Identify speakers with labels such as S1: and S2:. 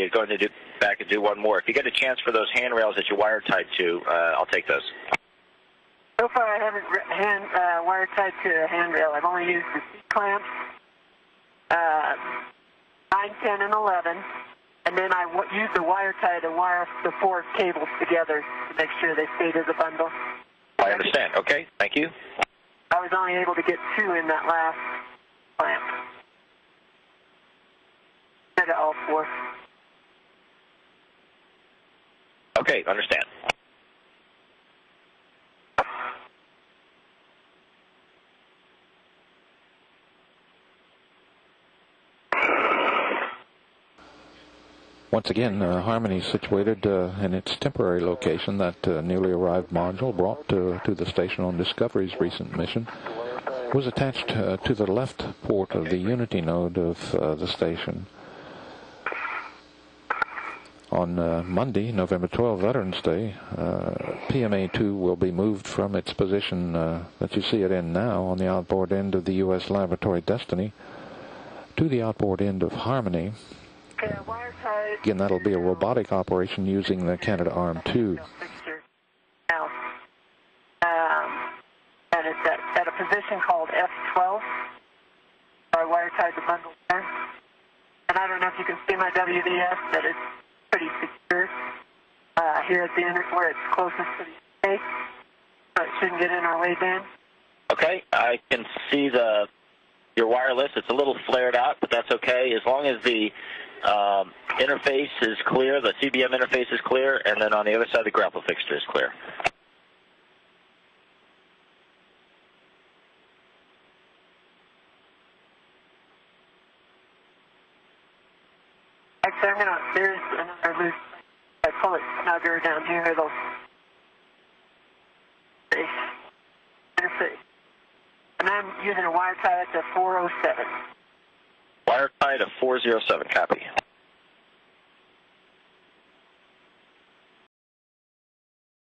S1: you're going to do back and do one more. If you get a chance for those handrails that you wire tied to, uh, I'll take those.
S2: So far, I haven't hand, uh, wire tied to a handrail. I've only used the C clamps, uh, 9, 10, and 11, and then I w- use the wire tie to wire the four cables together to make sure they stayed as a bundle.
S1: I understand. Okay, thank you.
S2: I was only able to get two in that last clamp. Instead of all four.
S1: Okay, understand.
S3: Once again, uh, Harmony is situated uh, in its temporary location, that uh, newly arrived module brought to, to the station on Discovery's recent mission was attached uh, to the left port of the Unity node of uh, the station. On uh, Monday, November 12, Veterans Day, PMA-2 will be moved from its position that you see it in now on the outboard end of the U.S. laboratory Destiny to the outboard end of Harmony Again, that'll be a robotic operation using the Canada Arm 2.
S2: Now, um, and it's at, at a position called F12. I wire tied the bundle there. And I don't know if you can see my WDS, but it's pretty secure uh, here at the end where it's closest to the space. So it shouldn't get in our way then.
S1: Okay, I can see the your wireless. It's a little flared out, but that's okay as long as the um, interface is clear, the CBM interface is clear, and then on the other side the grapple fixture is clear.
S2: Actually, I'm gonna, there's another loose, I pull it snugger down here, it'll. And I'm using a wire tie to 407.
S1: Wire tie to 407, copy.